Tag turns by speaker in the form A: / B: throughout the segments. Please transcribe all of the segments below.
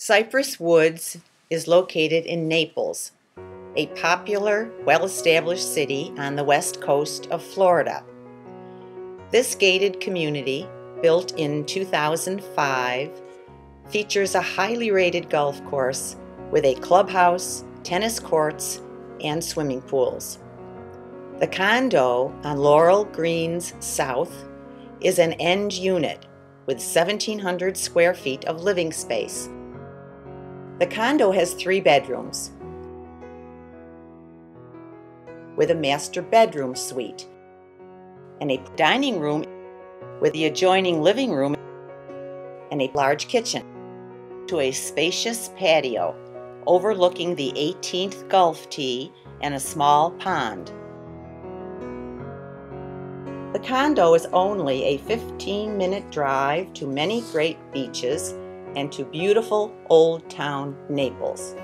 A: Cypress Woods is located in Naples, a popular, well established city on the west coast of Florida. This gated community, built in 2005, features a highly rated golf course with a clubhouse, tennis courts, and swimming pools. The condo on Laurel Greens South is an end unit with 1,700 square feet of living space the condo has three bedrooms with a master bedroom suite and a dining room with the adjoining living room and a large kitchen to a spacious patio overlooking the 18th Golf Tee and a small pond. The condo is only a 15 minute drive to many great beaches and to beautiful Old Town Naples.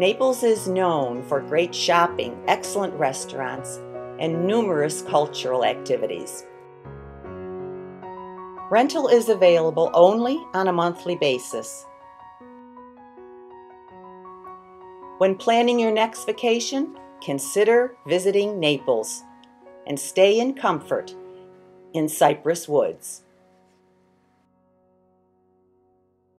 A: Naples is known for great shopping, excellent restaurants, and numerous cultural activities. Rental is available only on a monthly basis. When planning your next vacation, consider visiting Naples and stay in comfort in Cypress Woods.